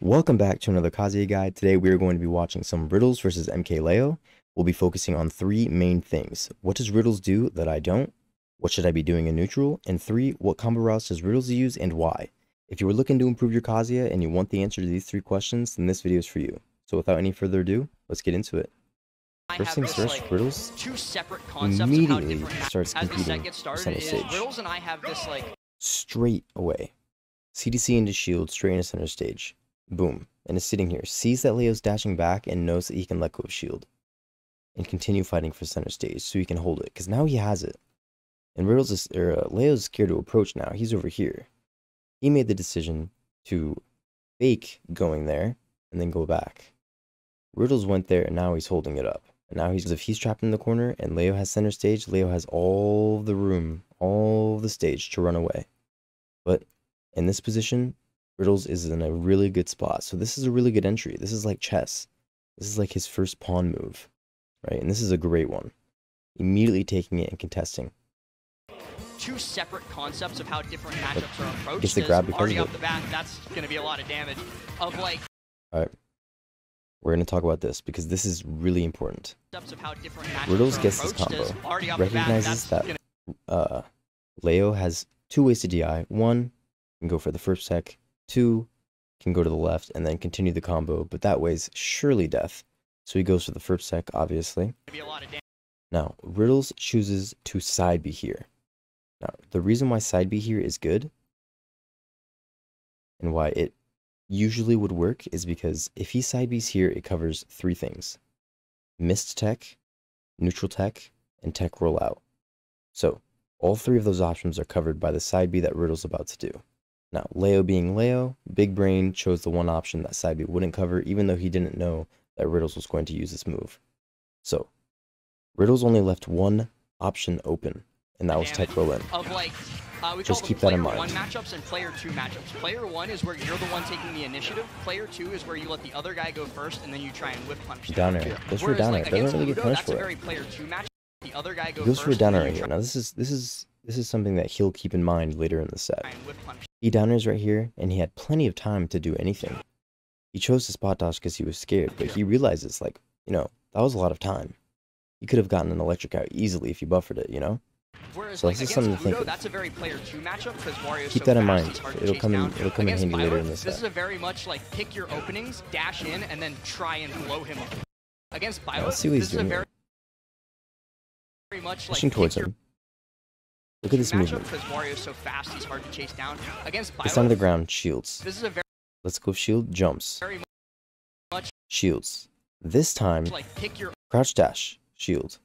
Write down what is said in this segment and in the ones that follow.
Welcome back to another Kazuya guide. Today we are going to be watching some Riddles versus MKLeo. We'll be focusing on three main things. What does Riddles do that I don't? What should I be doing in neutral? And three, what combo routes does Riddles use and why? If you are looking to improve your Kazuya and you want the answer to these three questions, then this video is for you. So without any further ado, let's get into it. First things first, like, Riddles two separate concepts immediately of how different starts as the set competing started center stage. Riddles and I have this like straight away. CDC into shield, straight into center stage. Boom. And is sitting here. Sees that Leo's dashing back and knows that he can let go of shield. And continue fighting for center stage so he can hold it. Because now he has it. And Riddles is, or, uh, Leo's scared to approach now. He's over here. He made the decision to fake going there and then go back. Riddles went there and now he's holding it up. And now he's if he's trapped in the corner and Leo has center stage, Leo has all the room, all the stage to run away. But in this position, Riddles is in a really good spot. So this is a really good entry. This is like chess. This is like his first pawn move, right? And this is a great one. Immediately taking it and contesting. two separate concepts of how different matchups are approached. Gets the grab because already of off it. the bat, that's going to be a lot of damage. Of like All right. We're going to talk about this because this is really important. concepts of how different matchups Riddles gets this combo. the bat, Recognizes that uh, Leo has two ways to DI. One can go for the first tech. Two can go to the left and then continue the combo, but that way's surely death. So he goes for the first tech, obviously. be a lot of damage. Now, Riddles chooses to side B here. Now, the reason why side B here is good and why it usually would work is because if he side Bs here, it covers three things. Missed tech, neutral tech, and tech rollout. So, all three of those options are covered by the side B that Riddle's about to do. Now, Leo being Leo, Big Brain chose the one option that side B wouldn't cover, even though he didn't know that Riddles was going to use this move. So, Riddles only left one option open, and that was tech roll in. Uh, Just keep that in mind. one matchups and player two matchups. Player one is where you're the one taking the initiative. Player two is where you let the other guy go first, and then you try and whiff punish. Down air. Goes for down like. Doesn't really get punished for it. player two. The other guy go goes first, for a down air then right you here. Now this is this is this is something that he'll keep in mind later in the set. And whiff punish. He down airs right here, and he had plenty of time to do anything. He chose to spot dodge because he was scared, but he realizes like, you know, that was a lot of time. He could have gotten an electric out easily if he buffered it, you know? Whereas So like this is something to think Ludo, of. that's a very player two matchup because Wario's Keep so that in mind. he's hard to It'll come in- it'll come in handy later in this This set. is a very much like pick your openings, dash in, and then try and blow him up. Against Byleth, let's see what he's this is a doing very, very much like Pushing towards him. Look at this movement. so fast, he's hard to chase down. Against Gets down to the ground, shields. this is a very, Let's go shield, jumps, very much shields. This time, like crouch dash, shield.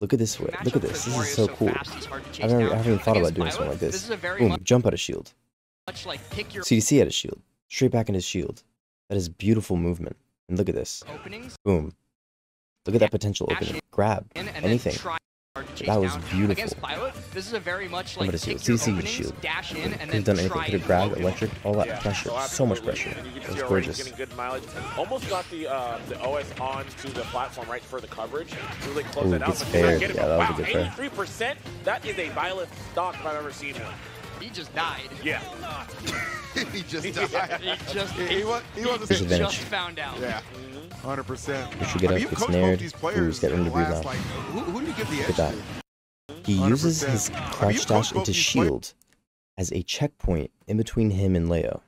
Look at this way. Look at this. This is so cool. fast, he's hard to chase I've never, I haven't even thought about doing something like this. This is a very Boom, jump out of shield. much like pick your CDC out of shield. Straight back in his shield. That is beautiful movement. And look at this. openings, Boom. Look at that potential opening. Grab. Anything. Then try hard to chase That was down. beautiful. Against Byleth, this is a very much like out of shield. pick your openings, shield. dash in, and then done anything. try Could have grabbed him electric. All that Yeah, pressure. so So much pressure. And you can It was gorgeous. getting good mileage. Almost got the uh, the OS on to the platform right for the coverage. Really close Ooh, that out. gets but fared. cannot get. Yeah, that was a good fair. 83%. That is a Byleth stock if I've ever seen one. He just died. Yeah. he just died. He just he, he, was, he wasn't Disadvantage. just found out. Yeah, hundred percent. We should get up, you've get coached snared. both these Ooh, players he's getting in to the breathe last, like, who, who do you give the Look at that. He uses his 100%. I mean, crouch dash into shield as a checkpoint in between him and Leo.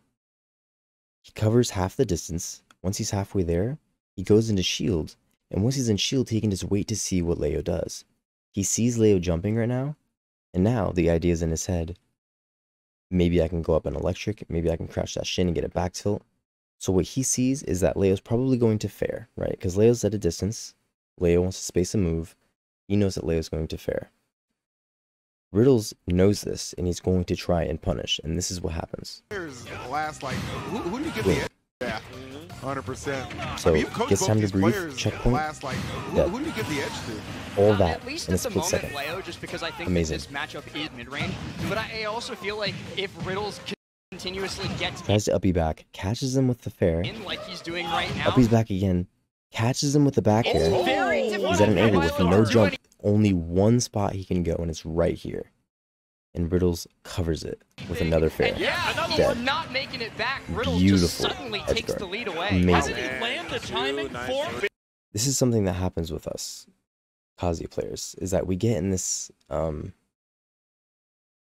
He covers half the distance. Once he's halfway there, he goes into shield, and once he's in shield, he can just wait to see what Leo does. He sees Leo jumping right now, and now the idea is in his head. Maybe I can go up an electric, maybe I can crouch dash in and get a back tilt. So what he sees is that Leo's probably going to fair, right? Because Leo's at a distance. Leo wants to space a move. He knows that Leo's going to fair. Riddles knows this, and he's going to try and punish, and this is what happens. Players last like who, who do you give Boom. the edge? Yeah, hundred percent. So, you've coached gets both time to these breathe, checkpoint. Last like who, Yeah. who do you give the edge to? All Um, that at least in a at the split moment, second. Leo, just because I think Amazing. that this matchup is mid-range. But I, I also feel like if Riddles continuously gets Tries to uppy back, catches him with the fair. in like he's doing right now, Uppy's back again, catches him with the back it's air. He's at an for angle with no jump. Only one spot he can go, and it's right here. and Riddles covers it with another fair. And yeah, he's Dead. not making it back. Riddle Beautiful just suddenly takes guard. the lead away. Amazing. How did he land the timing Nice for? This is something that happens with us, Kazi players, is that we get in this um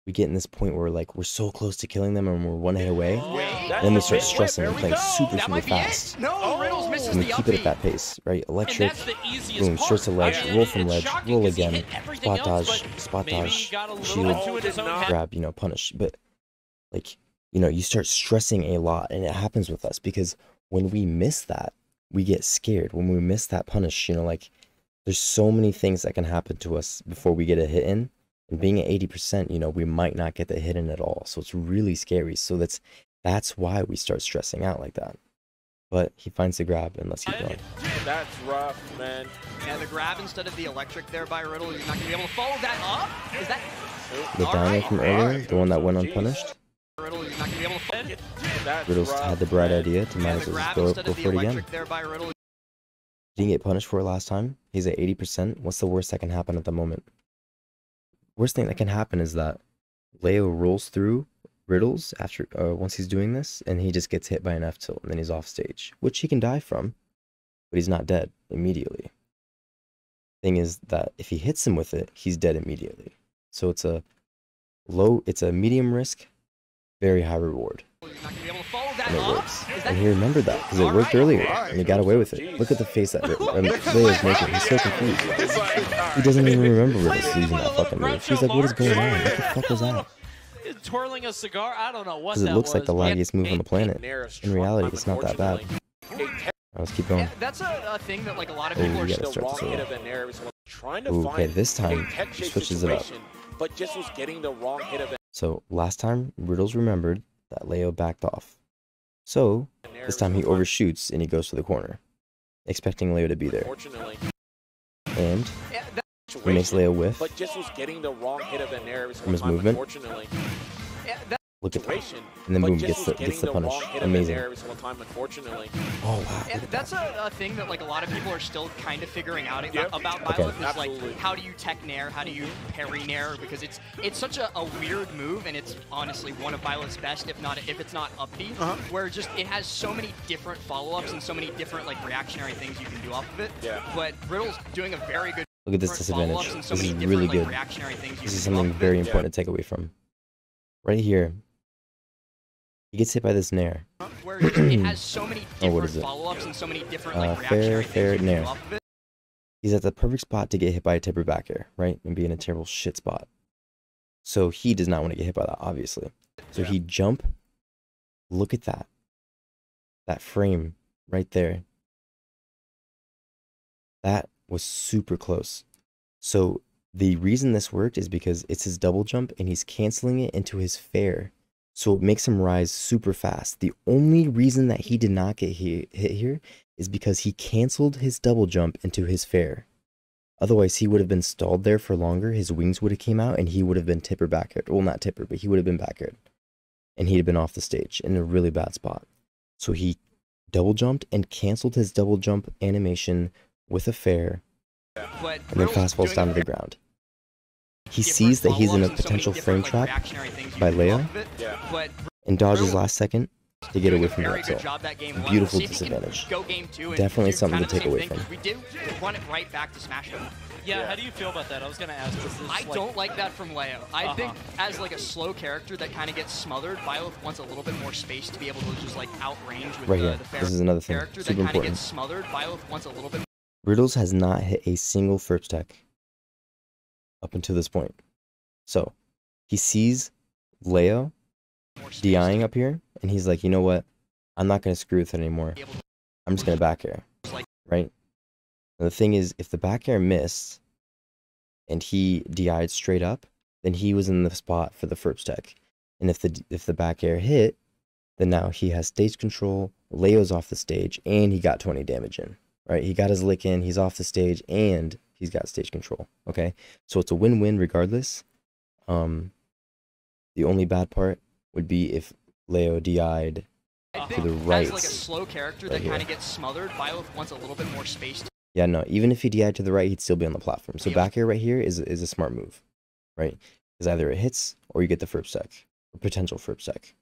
we get in this point where like we're so close to killing them and we're one hit away. Wait. Then we start stressing and playing go. super, super fast. No, oh. Riddles misses And we keep it at that pace, right? Electric, that's the easiest boom, part. straight to ledge, I roll from ledge, shocking roll 'cause he again, spot else, dodge, spot dodge, he got a little shield. bit too in his Did own not head. grab, you know, punish. But like, you know, you start stressing a lot and it happens with us because when we miss that, we get scared. When we miss that punish, you know, like there's so many things that can happen to us before we get a hit in. And being at 80%, you know, we might not get the hit in at all. So it's really scary. So that's that's why we start stressing out like that. But he finds the grab and let's keep going. That's rough, man. Yeah, the grab instead of the electric there by Riddle, you're not going to be able to follow that up. Is that The All right. from earlier, the one that went unpunished, Riddle? You're not going to be able to follow. That's Riddles rough, had the bright man. idea to might Yeah, as the well go, go for it again. there by Riddle. didn't get punished for it last time. He's at 80%. What's the worst that can happen at the moment? Worst thing that can happen is that Leo rolls through riddles after uh, once he's doing this, and he just gets hit by an F tilt, and then he's off stage, which he can die from, but he's not dead immediately. Thing is that if he hits him with it, he's dead immediately. So it's a low, it's a medium risk, very high reward, You're not going to be able to follow that and it works. And he remembered that because it worked earlier, and he got away with it. Look at the face that um, Leo's making. He's so confused. It's like, all He doesn't even remember Riddles using that fucking move. Groucho He's like, what is going on? What the fuck was that? Twirling a cigar. I don't know what Because it looks like the laggiest move on the planet. In reality, it's not that bad. unfortunately. A Now, let's keep going. That's a, thing that like a lot of Oh, people are still wrong hit of Nair was trying to Ooh, find okay, this time a tech he switches it up. but just was getting the wrong hit of So last time, Riddles remembered that Leo backed off. So this time he overshoots and he goes to the corner, expecting Leo to be there. And Yeah, he makes Leo whiff. but just was getting the wrong hit of the Nair From his movement? Unfortunately, yeah, that, Look at that. And then but boom, gets the getting gets the punish. wrong Amazing. Of the Nair every single time, unfortunately. Oh wow. yeah, look at that's that. a, a thing that like a lot of people are still kind of figuring out Yep. about Okay. Byleth is like how do you tech nair, how do you parry nair because it's it's such a, a weird move and it's honestly one of Byleth's best if not if it's not up B Uh-huh. where just it has so many different follow-ups and so many different like reactionary things you can do off of it. Yeah. But Riddle's doing a very good Look at this disadvantage. so This is really good. reactionary things you This is something very it. important to take away from. Right here, he gets hit by this nair. where it has so many Oh, what different is it? follow-ups and so many different Uh, fair, reactionary fair, can nair. do off of it. He's at the perfect spot to get hit by a tipper back air, right? And be in a terrible shit spot. So he does not want to get hit by that, obviously. So Yeah. he jump. Look at that. That frame right there. That was super close. So the reason this worked is because it's his double jump and he's canceling it into his fair. So it makes him rise super fast. The only reason that he did not get he- hit here is because he canceled his double jump into his fair. Otherwise, he would have been stalled there for longer. His wings would have came out, and he would have been tipper back aired. Well, not tipper, but he would have been back aired, and he'd have been off the stage in a really bad spot. So he double jumped and canceled his double jump animation with a fair, and then Riddle's fast falls down to the ground. He sees that he's in a follow-ups so potential frame different, like, trap reactionary things you by can do Leo off of it. Yeah. And dodges last second to get away from the very up good tilt. job that game one. Beautiful See if he can disadvantage. Go game two Definitely something to take away thing, 'cause from. We did run it right back to Smash Mode. Yeah, Yeah. how do you feel about that? I was gonna ask. This I like, don't like that from Leo. I Uh-huh. think as like a slow character that kind of gets smothered, Byleth wants a little bit more space to be able to just like outrange with Right the, here. the fair This is another thing. character that Super kind of important. gets smothered. Byleth wants a little bit Riddles has not hit a single first tech up until this point. So he sees Leo DIing up here, and he's like, you know what? I'm not gonna screw with it anymore. to I'm just gonna back air, right? And the thing is, if the back air missed and he DI'd straight up, then he was in the spot for the first tech. And if the if the back air hit, then now he has stage control. Leo's off the stage, and he got 20 damage in. Right? He got his lick in. He's off the stage, and he's got stage control. Okay, so it's a win-win regardless. Um, the only bad part would be if Leo DI'd To the right. like a slow character Right that kind of gets smothered, Byleth wants a little bit more space to Yeah, no. Even if he DI'd to the right, he'd still be on the platform. So Yeah. back here, right here is is a smart move, right? Because either it hits or you get the first sec, or potential first sec.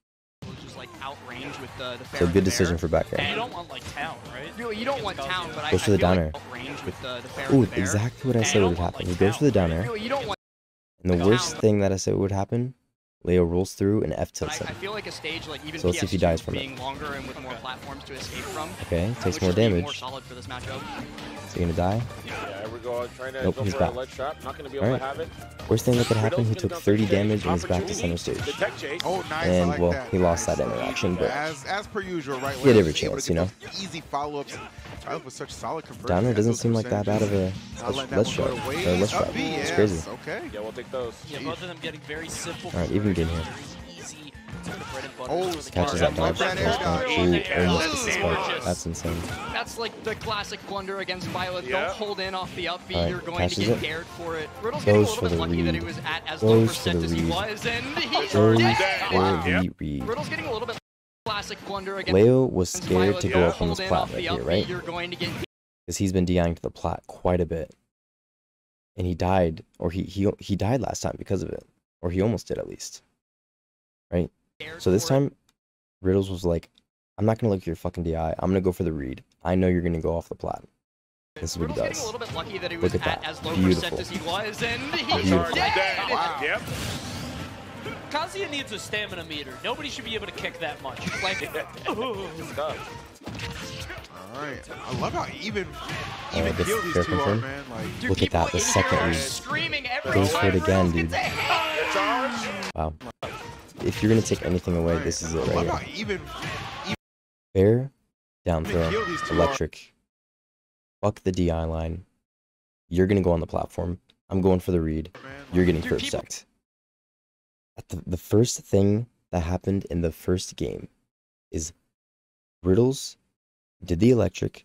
Was just like outrange with uh, the, the So good decision for back And you don't want like town, right? You, you don't want town, but Goes I for the feel down air. outrange with the, the Ooh, the exactly what I said would happen. like, He goes for the down air. You, you don't want. And the worst thing that I said would happen, Leo rolls through and F But tilts I, I feel like a stage like even So let's see if he dies from it. longer and with more platforms to escape from. Okay, uh, takes more would be More damage. solid for this matchup. Is he gonna die? Yeah, here we go. Trying to Nope, go he's for back. a ledge trap. Not going to be able Alright. to have it. Worst thing that could happen, he took 30 damage and is back to center stage. Oh, nice. And, like well, that. he lost Nice. that interaction, but as as per usual, right? he had every chance, you know? Easy follow-ups. Tyler with such solid conversion. Downer doesn't seem like that bad of a Not let's that one shot or waste. let's Up shot. It's crazy. Okay. Yeah, we'll take those. Yeah, both of them getting very simple. Alright, even game here. conversions, Very easy. Sort of bread and butter Oh, Catches guy. that Love dodge. that air First one. dodge. Ooh, almost dodge. the spike. That's insane. That's like the classic blunder against Byleth. Yeah. Don't hold in off the up B. Alright, You're going to get it. dared for it. Riddle's getting a little bit the lucky that he was at as low Goes for percent as he was, and he's Goes dead. for Wow. the Yep. read. Riddle's getting a little bit classic blunder against Leo was scared to Don't go up on this in plat right here, right? You're going to get Because he's been DIing to the plat quite a bit. And he died, or he, he he died last time because of it. Or he almost did at least. Right? So this time, Riddles was like, I'm not gonna look at your fucking DI. I'm gonna go for the read. I know you're gonna go off the plat. This is what he getting a does. little bit lucky that he Look was at at, that. as low Beautiful. percent as he was, and he's Beautiful. dead. Wow. Yep. Kazuya needs a stamina meter. Nobody should be able to kick that much. Like, Good stuff. All right. I love how even Oh, even this keel these fair two are, confirm? man. Like dude, Look at that, the second here are screaming every Goes for it again, dude. gets a hit. Charge. Wow. If you're gonna take anything away, this is it I right here. even Fair, down even throw, keel are. electric. Fuck the DI line. You're gonna go on the platform. I'm going for the read. You're getting Dude, first people- sect. At the, the first thing that happened in the first game is Riddles did the electric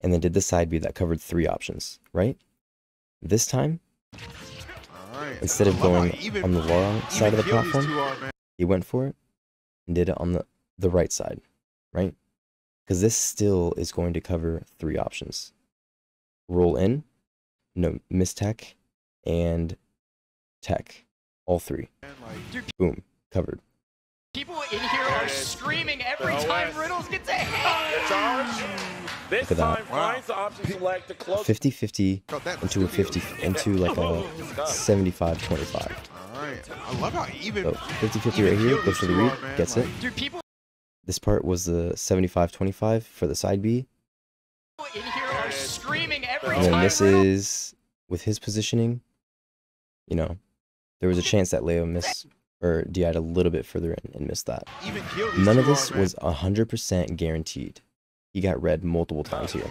and then did the side B that covered three options, right? This time, right. instead of going even, on the wrong side of the even keel these platform, are, he went for it and did it on the, the right side, right? Because this still is going to cover three options roll in, no, miss tech, and tech. All three. Man, like, Boom. Covered. People in here are screaming every time OS. Riddles gets a hit. This Look at that. time Wow. finds the option select to close. 50 50 felt that in the into a studio. 50 into like a Good stuff. 75 25. All right. I love how even So 50 50 even right here, keel goes these for the two read, are, man, gets like- it. Dude, people This part was the 75 25 for the side B. in here are screaming every And then time this Riddles is with his positioning, you know, there was a chance that Leo missed or DI'd a little bit further in and missed that. even keel these None of this are, man. was 100% guaranteed. He got red multiple times here.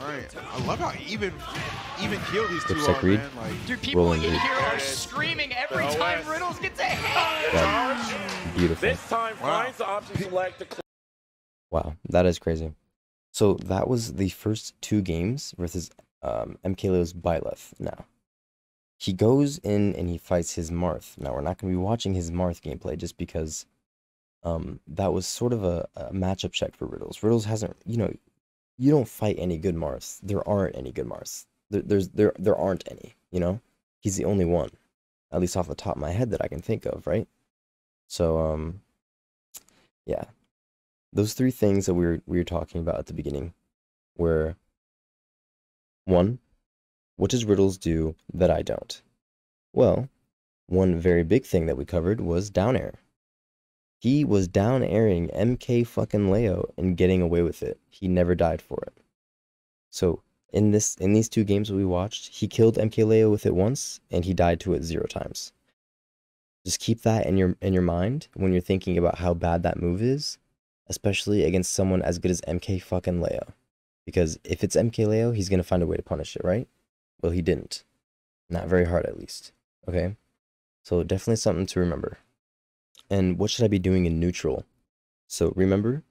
All right. I love how even even keel these two Looks like are, Reed. man. Like, Dude, people Rolling in read. here are screaming every The time OS. Riddles gets a hit. The Beautiful. This time Wow. finds the option select to close. Wow, that is crazy. So that was the first two games versus um, MKLeo's Byleth. Now, he goes in and he fights his Marth. Now, we're not going to be watching his Marth gameplay just because um, that was sort of a, a matchup check for Riddles. Riddles hasn't, you know, you don't fight any good Marths. There aren't any good Marths. There, there's there there aren't any. You know, he's the only one, at least off the top of my head that I can think of, right? So um, yeah, those three things that we were we were talking about at the beginning were one, what does Riddles do that I don't? Well, one very big thing that we covered was down air. He was down airing MK fucking Leo and getting away with it. He never died for it. So in this in these two games we watched, he killed MK Leo with it once and he died to it zero times. Just keep that in your in your mind when you're thinking about how bad that move is especially against someone as good as MK fucking Leo. Because if it's MK Leo, he's gonna find a way to punish it, right? Well, he didn't. Not very hard, at least. Okay? So, definitely something to remember. And what should I be doing in neutral? So, remember,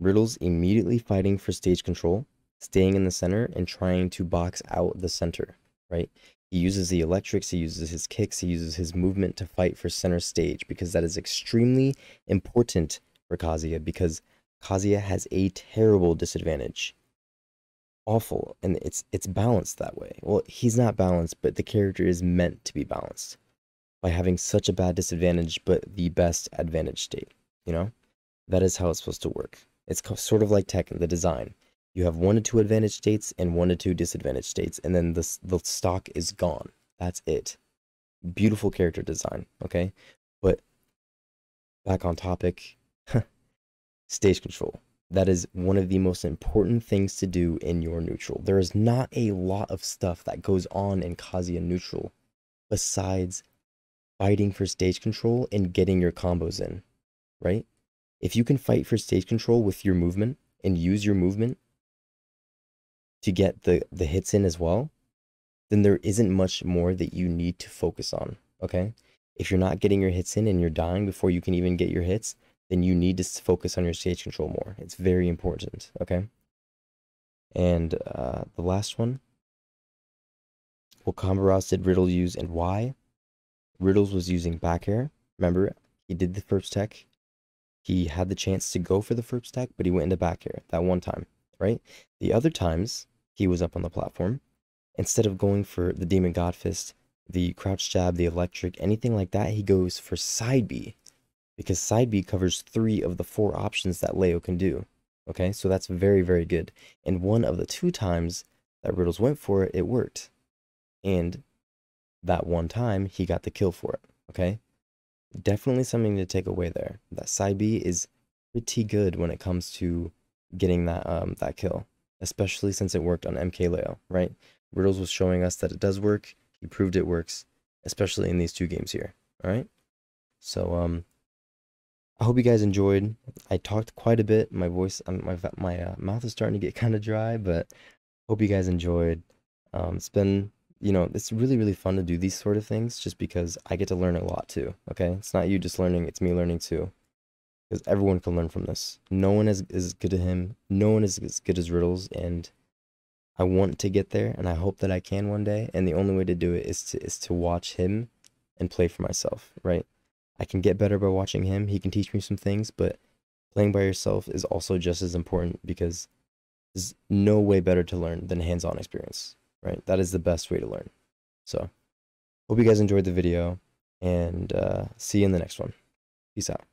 Riddle's immediately fighting for stage control, staying in the center, and trying to box out the center, right? He uses the electrics, he uses his kicks, he uses his movement to fight for center stage because that is extremely important for Kazuya because Kazuya has a terrible disadvantage. Awful, and it's it's balanced that way. Well, he's not balanced, but the character is meant to be balanced. by having such a bad disadvantage but the best advantage state, you know? That is how it's supposed to work. It's sort of like Tekken, the design. You have one to two advantage states and one to two disadvantage states, and then the, the stock is gone. That's it. Beautiful character design, okay? But back on topic, stage control. That is one of the most important things to do in your neutral. There is not a lot of stuff that goes on in Kazuya neutral besides fighting for stage control and getting your combos in, right? If you can fight for stage control with your movement and use your movement to get the, the hits in as well, then there isn't much more that you need to focus on, okay? If you're not getting your hits in and you're dying before you can even get your hits, then you need to focus on your stage control more. It's very important, okay? And uh, the last one, what routes did Riddle use and why? Riddles was using back air. Remember, he did the first tech. He had the chance to go for the first tech, but he went into back air that one time, right? The other times he was up on the platform, instead of going for the Demon God Fist, the crouch jab, the electric, anything like that, he goes for side B because side B covers three of the four options that Leo can do. Okay, so that's very, very good. And one of the two times that Riddles went for it, it worked. And that one time, he got the kill for it. Okay, definitely something to take away there. That side B is pretty good when it comes to getting that um that kill, especially since it worked on MK Leo, right? Riddles was showing us that it does work. He proved it works, especially in these two games here. All right. So um, I hope you guys enjoyed. I talked quite a bit. My voice, um, my my uh, mouth is starting to get kind of dry, but hope you guys enjoyed. Um, it's been, you know, it's really really fun to do these sort of things, just because I get to learn a lot too. Okay, it's not you just learning; it's me learning too. Because everyone can learn from this. No one is as good as him. No one is as good as Riddles, and I want to get there, and I hope that I can one day. And the only way to do it is to is to watch him and play for myself. Right? I can get better by watching him. He can teach me some things, but playing by yourself is also just as important because there's no way better to learn than hands-on experience. Right? That is the best way to learn. So, hope you guys enjoyed the video, and uh, see you in the next one. Peace out.